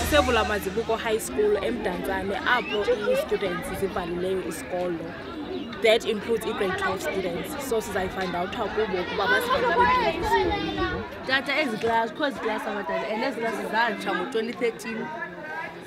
sisevula mazibuko high school emdantsane apho ii-students zivalileyo isikolo that includes i-grade 12 students so sizayifind out pha kubo ukuba basivaleisikolo tata ezi class kho ezi class amatata and ezi class zatsha ngo-2013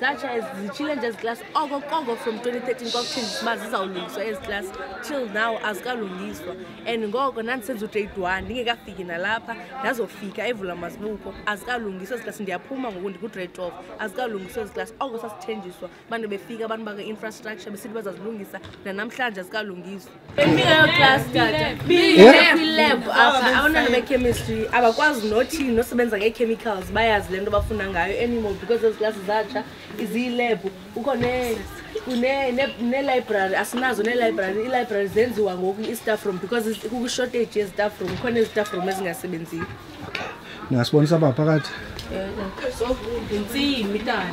zatsha zitshile nje ezi class oko koko from 2013 kwakuthini uba zizawulungiswa ezi class till now azikalungiswa and ngoko ndandisenza ugrade one ndingekafiki nalapha ndazofika evula mazibuko azikalungiswa ezi klasi ndiyaphuma ngoku ndikugrade twelve azikalungiswa ezi klasi oko sasithenjiswa abantu befika abantu bake-infrastructure besithi bazazilungisa nanamhlanje azikalungiswa bendingayo klas katakwilab apha abantwana bechemistry abakwazi nothi nosebenza ngee-chemicals bayazi le nto bafunda ngayo anymore because ezi klasi zatsha iziyilebhu kukho neelibrary ne, asinazo neelibrary iilibrary zenziwa ngoku istaff room because kukwishortage yezistaff room khona izistaff room ezingasebenziyo okay ningasibonisa pha phakathi yintsimi tata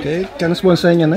okay can usibonisa enye ne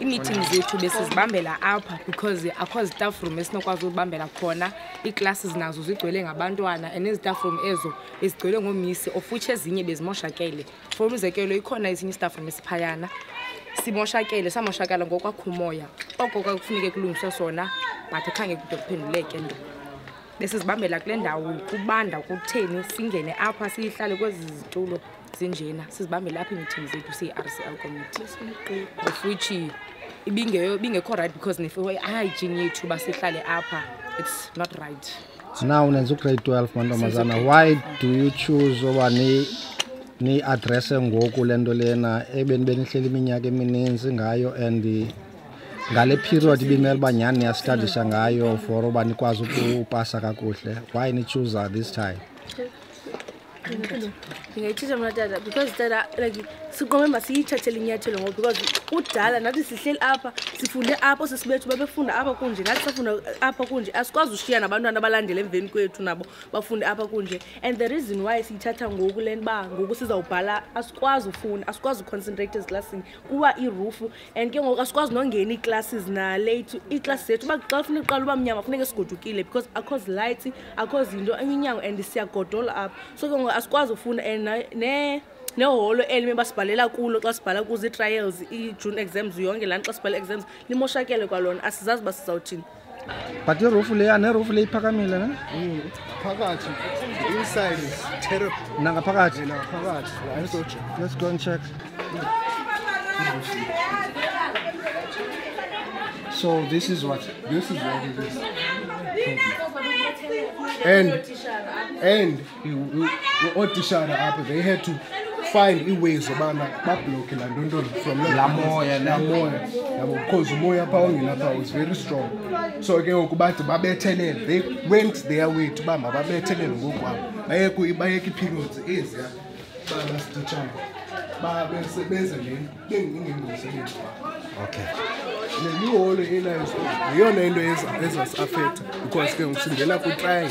iimeeting zethu besizibambela apha because akho zitaff room esinokwazi ukubambela khona iiklasi zinazo zigcwele ngabantwana and izitaff room ezo bezigcwele ngoomisi ofutshe ezinye bezimoshakele for umzekelo ikhona ezinye istaff room esiphayana simoshakele samoshakala ngokwakho umoya oko kwakufuneke kulungiswe sona but khange kude kuphenduleke ndo besizibambela kule ndawo kubanda kutheni singene apha siyihlale kwezi zitulo sinjena sizibambele apha imithingi zethu siyi-r c l committee of which ibingekho right because nehygiene yethu uba sihlale apha it's not right now nenza ugrade 12 mantombazana why do you choose oba niyiadresse ngoku le nto lena ebeni benihleli iminyaka emininzi ngayo and ngale period ibimele uba nyhani niyastadisha ngayo for uba nikwazi ukupasa kakuhle why nichuza this time ndingayitshintsha mna tata because tata like siqome uba siyitshatshele inyathelo ngoba because kudala nathi sihleli apha sifunde apho sisibethu babefunda apha kunje nathi safunda apha kunje asikwazi ushiya nabantwana abalandela emveni kwethu nabo bafunde apha kunje and the reason why siyithatha ngoku le ntoba ngoku sizawubhala asikwazi ufunda asikwazi uconcentrate eziklasini kuba irufu and ke ngoku asikwazi nongena ii-classes nalate ii-classes zethu uba xa funeka uqala uba mnyama funeka sigodukile because akho zilayithi akho zinto iminyango and siyagodola apha so ke ngoku asikwazi ufunda and ne neholo elime basibhalela kulo xa sibhala kuzo ii-trials ii-june exams yonke laa nto xa sibhala exams limoshakele kwalona asizazi uba sizawuthini but irofu leyi anerofu leyi iphakamile ne mm, phakathi inside is terrible nangaphakathi nangaphakathi let's go and check so this is what this is what it is and and ootishara apho they had to find iiways obana babhlokhe laa ntontoni from laa moya laa moya yabo because umoya phaa ongenapha was very strong so ke ngoku bathi babethelele they went their way to uba mababethelele ngokwabo bayeke bayeke iiperiods eziya uba basiditshana babesebenze le bengingengozi ebethu okay leliholo enayo yeyona into ezasiafektha because ke ngoku singena kwitrayi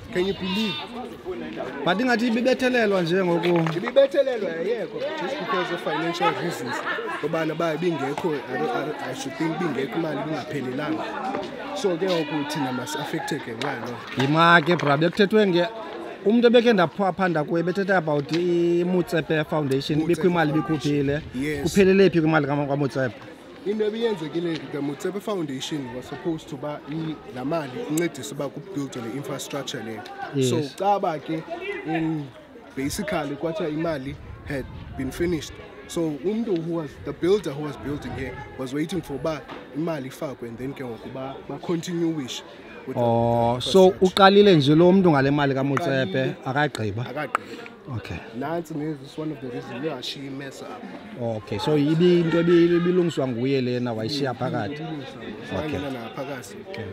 Can you believe? But ndingathi ibibethelelwa nje ngoku. Ibibethelelwa yayekho just because of financial reasons. Ngobana baye bingekho I should think bingekho imali bingaphelelanga. So ke ngoku thina mas affected ngenxa yalo. Yima ke bra bekuthethwe nge umuntu ebeke ndaphanda kuye bethetha about imutsepe foundation bikho imali bikhuphile kuphelele phi kwimali kwamutsepe into ebiyenzekile the mutsebe foundation was supposed to uba laa mali incedise uba kubuilde le infrastructure leyo yes. so caba ke in basically kwathiwa imali had been finished so umntu who was the builder who was building here was waiting for uba imali ifakwe and then ke ngoku uba bacontinuishe oh so uqalile nje lo mntu ngale mali kamutsebe akagqiba akagqiba okay nantsi nezus one of the reason uyashiya imesa apha okay so ibi into ibilungiswa nguye lena wayishiya phakathi okay phakathi okay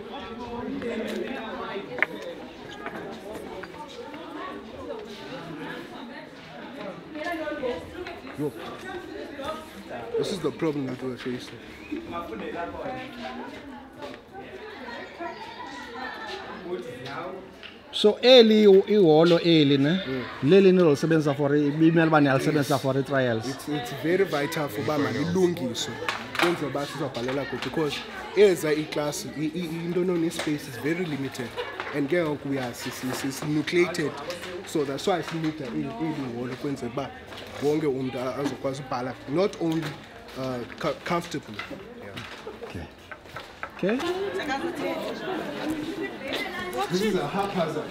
Yo. This is the problem that we're facing. What is now? so eli iholo eli ne hmm. leli nizolisebenza for ibimele uba niyalisebenzisa for i-trials it's, it's very vital for uba malilungiswe kwenza uba sizabhalela kude because eza iiklasi into noni ispace is very limited and ke ngoku uya sinucleated so that's why sinida eli holo kwenzela uba wonke umntu azokwazi ubhala not only uh, comfortably yeah. okay. Okay. This is a haphazard.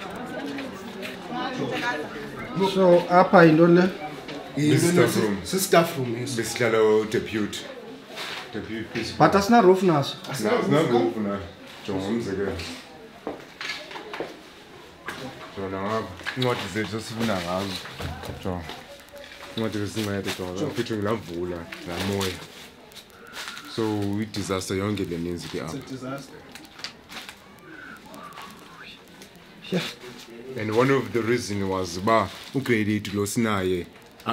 So apha yintoni le? Staff room. Sistaff room yes. Besihlala udepute. Deputy principal. But asina roof naso. Asina roof na. Jonga umzekelo. Jonga ngapha. Incwadi zethu esifuna ngazo. Jonga. Incwadi besincede jonga. Mfithu ngilavula ngamoya. so i-disaster yonke le ninzi ke apha and one of the reason was uba ugrade eight lo sinaye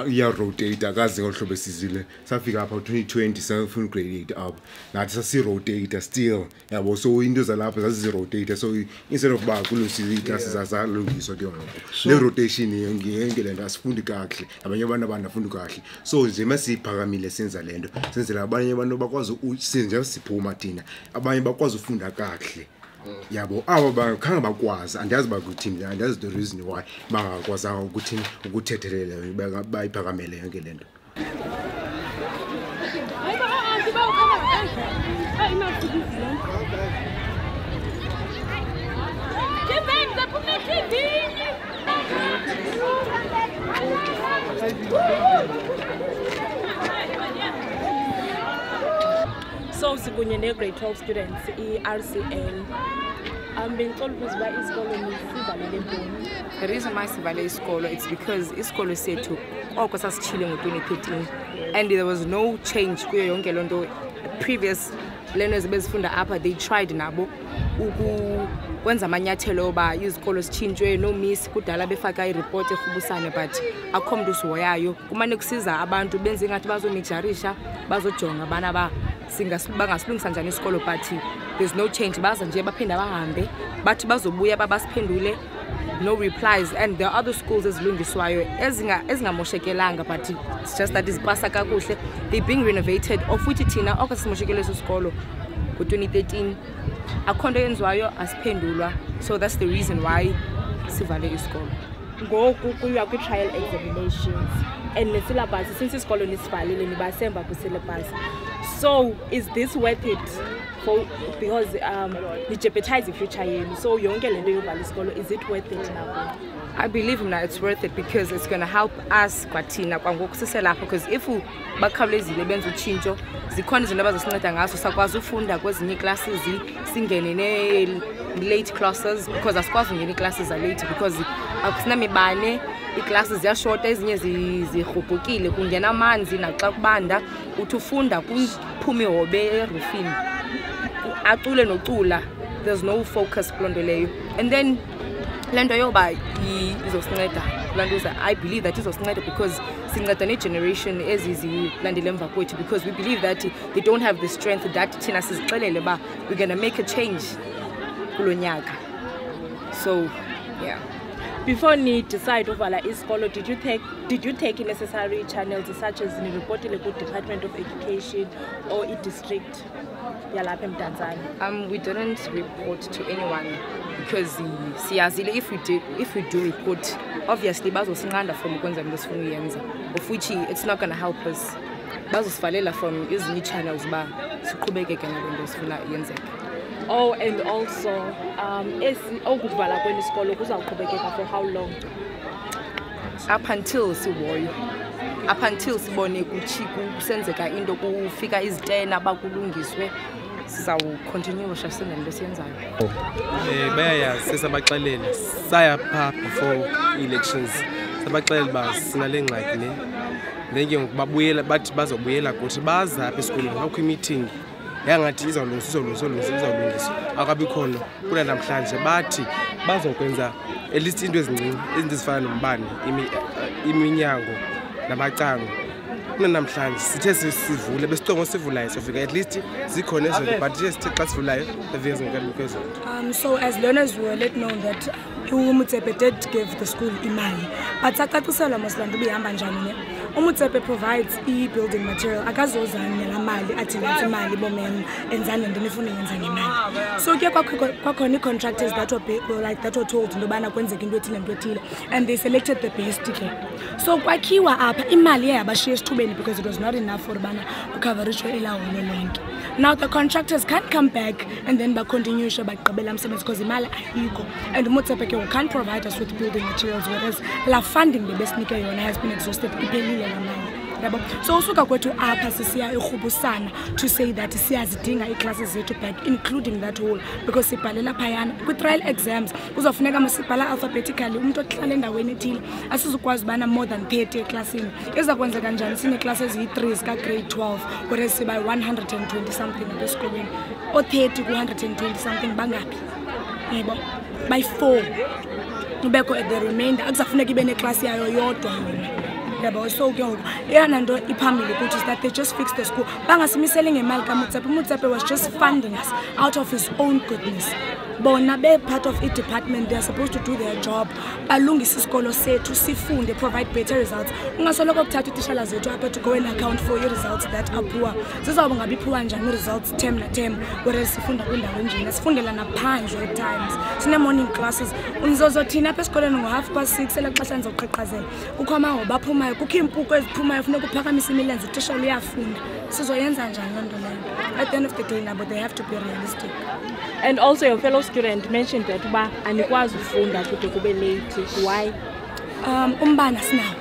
iyarotate akaze ngolu hlobo esizile safika apha u-twenty twenty safuna ugrade eight apha nathi sasirotate still yabo so into zalapha zazizirotate so instead of uba kuloo silitasi zazalungiswa ke ngoku le rotation ngeke le nto asifundi kakuhle abanye abantu abantu afundi kakuhle so nje ma siyiphakamile senza le nto senzela abanye abantu bakwazi sinje siphuma thina abanye bakwazi ufunda kakuhle yabo aba bakhange bakwazi andiyazi uba kuthini andiyazi the reason why bangakwazanga ukuthini ukuthethelela bayiphakamele yonke le nto so sikunye ne-grade 12 students i-rcn um bendicela ukuza uba isikolo sivalele ntoni the reason why sivale isikolo it's because isikolo sethu oko sasitshile ngo-2013 and there was no change kuyo yonke loo nto previous le nto zibe zifunda apha they tried nabo ukwenza amanyathelo oba izikolo zitshintshwe noomisi kudala befaka iripoti erhubusane but akukho mntu usihoyayo kumane kusiza abantu benze ingathi bazomijarisha bazojonga abana ba bangasilungisa njani isikolo but there's no change baza nje baphinde bahambe bathi bazobuya babasiphendule no replies and there are other schools ezilungiswayo ezingamoshekelanga but it's just that izipasa kakuhle they being renovated of which thina oko simoshekele eso sikolo ngo-2013 akho nto yenziwayo asiphendulwa so that's the reason why sivale isikolo ngoku kuyiwa kwi-trial examinations and nesyllabus since isikolo nisibhalile nibasemva kwisyllabus so is this worth it for because um nijeopardize ifuture yenu so yonke le nto yovala isikolo is it worth it now i believe mna it's worth it because it's going to help us kwathina kwangoku siselapho because if bakhawulezile benza utshintsho zikhona izinto abazosinceda ngaso sakwazi ufunda kwezinye iiklasi zi singene ne-late classes because asikwazi ungena iiklasi zalate because akusinamibane iiklasi ziyashota ezinye zirhubhukile kungena amanzi naxa kubanda uthi ufunda kuphuma ihobe erufini acule nocula there's no focus kuloo nto leyo and then le nto yoba izosinceda kulaa nto uze i believe that izosinceda because sinceda negeneration ezi zilandela emva kwethu because we believe that they don't have the strength that thina sizixelele uba we're going to make a change kulo nyaka so yeah before ni decide uvala isikolo did you take did you take necessary channels such as niripotile ku-department of education or i-district yalapha emdantsane um we didn't report to anyone because siyazile if we do, if we do report obviously bazosinqanda from ukwenza into esifuna uyenza of which it's not going to help us bazosivalela from ezinye ii-channels uba siqhubekeke nale nto sifuna yenzeke oh and also um esi okuvala kweli sikolo kuzawuqhubekeka for how long up until sihoyo up until sibone kuthi kusenzeka into kufika izitena bakulungiswe sizawucontinue shasingeni into esiyenzayo um eh, bayayazi sesabaxelela saya phaa before i-elections sabaxelela uba sinale ngxaki le then ke ngoku babuyela bathi bazobuyela kuthi baza apha esikolweni akho imithingi yangathi izawulungisa izawulungisa izawulungisa izawulungisa akabi khona kuna namhlanje bathi bazokwenza at least into ezincinci izinto ezifana nombane eh, iminyango namacango kuna namhlanje sithe sivule besicongo sivulayo sofika at least zikhona ezonto but sithe xa sivulayo eviye zingekalikezonto um so as learners we were let know that umutsepe did give the school imali but sacaciselwa mosibanda uba ihamba njani ne umutsepe provides i-building material akazozani nela mali athi nantsi imali bomem enzani nto nifuna yenza ngemali so ke kwakhona ii-contractors that were like that were told into yobana kwenzeka into ethile nto ethile and they selected the best ke so kwakhiwa apha imali yeyabashiya esithubeni because it was not enough for ubana ukhavarishwe elaholo lonke now the contractors can't come back and then bacontinue sho bagqibela msebenzi because imali ayi iko and umotsepe ke u can't provide us with building materials whereas la funding bebesinike yona has been exhausted iphelile la mali yabo so usuka kwethu apha sisiya irhubusana to say that siyazidinga iiclasses zethu back including that whole because sibhalela phayana kwi-trial exams kuzofuneka masibhala alphabetically umntu ohlala endaweni ethile asizukwazi ubana more than 30 eklasini iza kwenzeka njani sinee-class eziyi-3 zikagrade 12 whereas siba 120 something apha esikolweni o-30 ku-120 something bangaphi yebo bayi-four kubekho at the remainder akusafuneka ibe neklasi yayo yodwa yona yabo so ke ngoku eyona nto iphambili ukuthi is that they just fix the school bangasimiseli ngemali kamutsepe umutsepe was just funding us out of his own goodness bona be-part of i-department they are supposed to do their job balungise isikolo sethu sifunde provide better results ungasoloko kuthatha itishala zethu apha to go and account for i-results that are poor zizawuba ngabiphiwa njani results term na term whereas sifunda kwindawo enjena sifundela naphandle at times sine-morning classes ndizozothini apha esikoleni ngo-half past six ela xesha ndizoqhaqhazela kukho amahoba aphumayo kukho iimpuku eziphumayo funeka uphakamisa imilenzi utishela uyafunda sizoyenza njani loo nto leyo at the end of the day nabo they have to be realistic and also your fellow student mentioned that uba anikwazi ufunda kude kube late why um umbana sinawo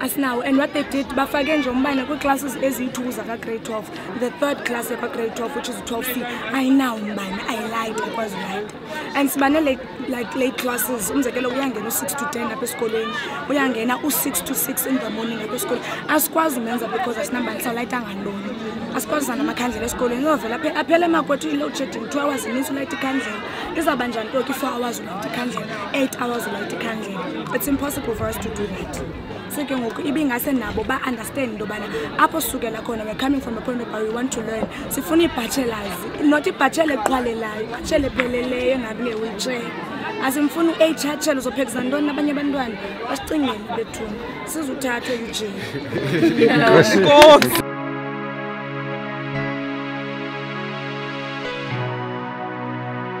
asinawo and what they did bafake nje umbane kwii-classes eziyi-two zakagrade twelve the third class yakwagrade twelve which is twelve c ayinawo umbane ayilight akwazi light and siba ne-late like, late classes umzekelo uyangena u-six to ten apha esikolweni uyangena u-six to six in the morning apha esikolweni asikwazi umenza because asinambane salayita ngantoni asikwazi sana amakhandlela esikolweni uzovela aphele emakwethu i-load shedding two hours ininsi ulayita ikhandlela izawuba njani koko i-four hours eight hours light ikhandlela it's impossible for us to do that so ke ngoku ibingase nabo ba-understand into yobana apho sukela khona we're coming from a point where we want to learn sifuna iibhatshelazi not ibhatshela eqhwalelayo ibhatshela epheleleyo engabi newitshe asimfuni u-ahatshela uzophekisa ntoni abanye abantwana basicingele bethuna sizuthathwe ujeni